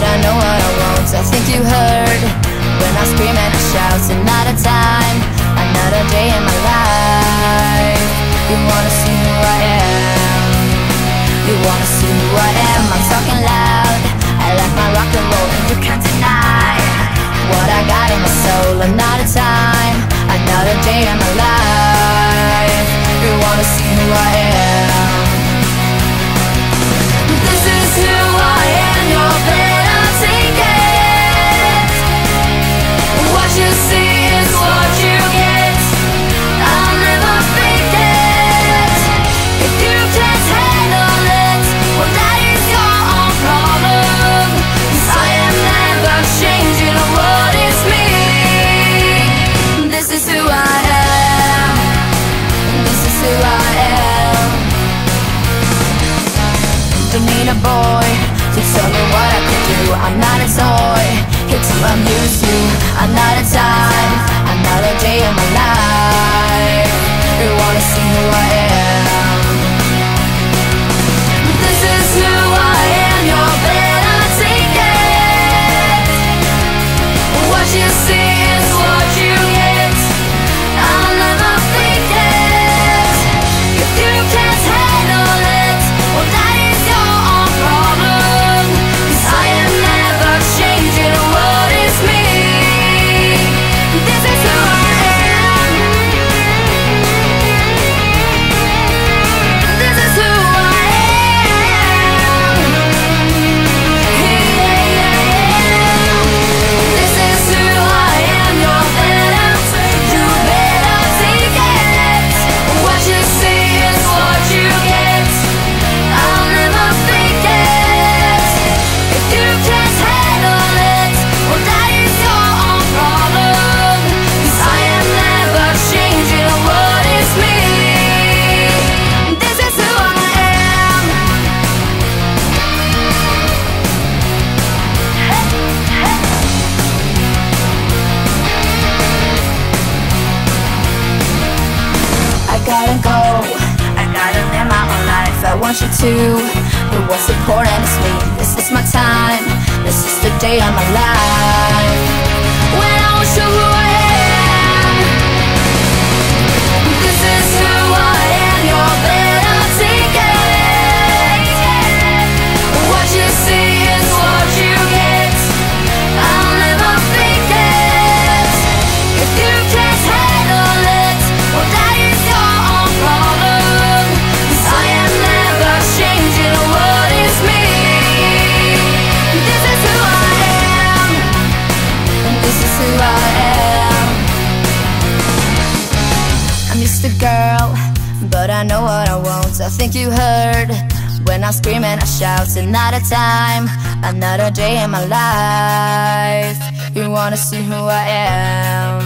won't. I want, I think you heard when I scream and I shout. Another time, another day in my life. You wanna see who I am? You wanna see who I am? I'm talking loud. I like my rock and roll, and you can't deny what I got in my soul. Another time, another day in my life. To tell me what I can do. I'm not a toy, here to amuse you. Another time, want you to. But what's important is me. This is my time. This is the day of my life. I'm just a girl, but I know what I want. I think you heard when I scream and I shout. Another time, another day in my life. You wanna see who I am?